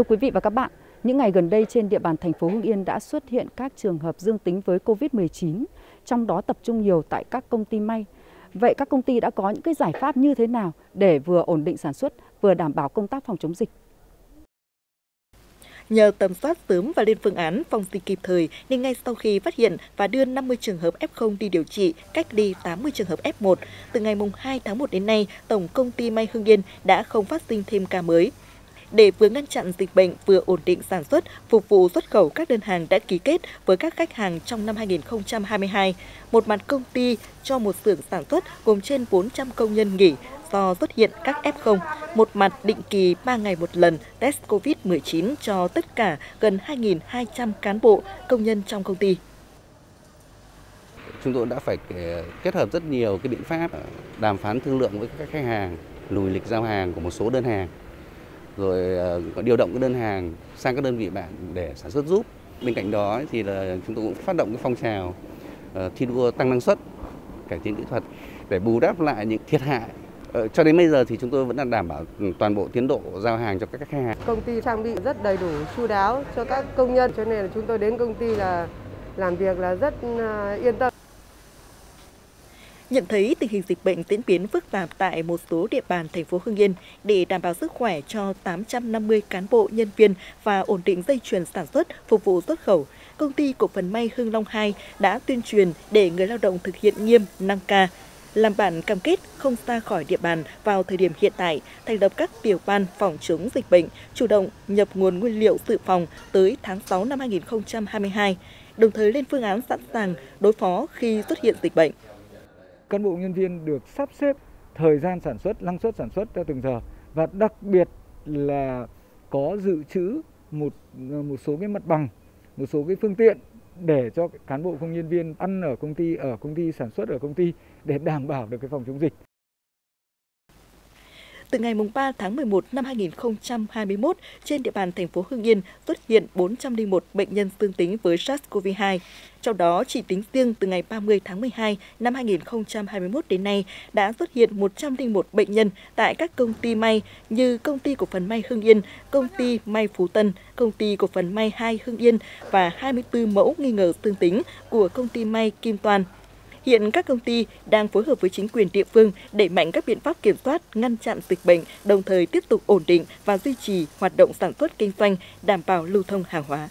Thưa quý vị và các bạn, những ngày gần đây trên địa bàn thành phố Hưng Yên đã xuất hiện các trường hợp dương tính với COVID-19, trong đó tập trung nhiều tại các công ty may. Vậy các công ty đã có những cái giải pháp như thế nào để vừa ổn định sản xuất, vừa đảm bảo công tác phòng chống dịch? Nhờ tầm soát sớm và lên phương án phòng dịch kịp thời nên ngay sau khi phát hiện và đưa 50 trường hợp F0 đi điều trị, cách ly 80 trường hợp F1, từ ngày 2 tháng 1 đến nay, Tổng công ty May Hưng Yên đã không phát sinh thêm ca mới. Để vừa ngăn chặn dịch bệnh, vừa ổn định sản xuất, phục vụ xuất khẩu các đơn hàng đã ký kết với các khách hàng trong năm 2022, một mặt công ty cho một xưởng sản xuất gồm trên 400 công nhân nghỉ do xuất hiện các F0, một mặt định kỳ 3 ngày một lần test COVID-19 cho tất cả gần 2.200 cán bộ, công nhân trong công ty. Chúng tôi đã phải ờ, kết hợp rất nhiều cái biện pháp ờ, đàm phán thương lượng với các khách hàng, lùi lịch giao hàng của một số đơn hàng, rồi ờ, điều động cái đơn hàng sang các đơn vị bạn để sản xuất giúp. Bên cạnh đó thì là chúng tôi cũng phát động cái phong trào ờ, thi đua tăng năng suất, cải tiến kỹ thuật để bù đắp lại những thiệt hại ờ, cho đến bây giờ thì chúng tôi vẫn đang đảm bảo ừ, toàn bộ tiến độ giao hàng cho các khách hàng. Công ty trang bị rất đầy đủ, chu đáo cho các công nhân, cho nên là chúng tôi đến công ty là làm việc là rất yên tâm. Nhận thấy tình hình dịch bệnh diễn biến phức tạp tại một số địa bàn thành phố Hưng Yên để đảm bảo sức khỏe cho 850 cán bộ nhân viên và ổn định dây chuyền sản xuất phục vụ xuất khẩu, công ty cổ phần may Hưng Long 2 đã tuyên truyền để người lao động thực hiện nghiêm 5K, làm bản cam kết không ra khỏi địa bàn vào thời điểm hiện tại, thành lập các tiểu ban phòng chống dịch bệnh, chủ động nhập nguồn nguyên liệu dự phòng tới tháng 6 năm 2022, đồng thời lên phương án sẵn sàng đối phó khi xuất hiện dịch bệnh. Cán bộ nhân viên được sắp xếp thời gian sản xuất, năng suất sản xuất theo từng giờ và đặc biệt là có dự trữ một một số cái mặt bằng, một số cái phương tiện để cho cán bộ công nhân viên ăn ở công ty, ở công ty sản xuất ở công ty để đảm bảo được cái phòng chống dịch. Từ ngày 3 tháng 11 năm 2021, trên địa bàn thành phố Hưng Yên xuất hiện 401 bệnh nhân dương tính với SARS-CoV-2. Trong đó, chỉ tính riêng từ ngày 30 tháng 12 năm 2021 đến nay đã xuất hiện 101 bệnh nhân tại các công ty may như Công ty Cổ phần May Hưng Yên, Công ty May Phú Tân, Công ty Cổ phần May 2 Hưng Yên và 24 mẫu nghi ngờ dương tính của Công ty May Kim Toàn. Hiện các công ty đang phối hợp với chính quyền địa phương đẩy mạnh các biện pháp kiểm soát, ngăn chặn dịch bệnh, đồng thời tiếp tục ổn định và duy trì hoạt động sản xuất kinh doanh, đảm bảo lưu thông hàng hóa.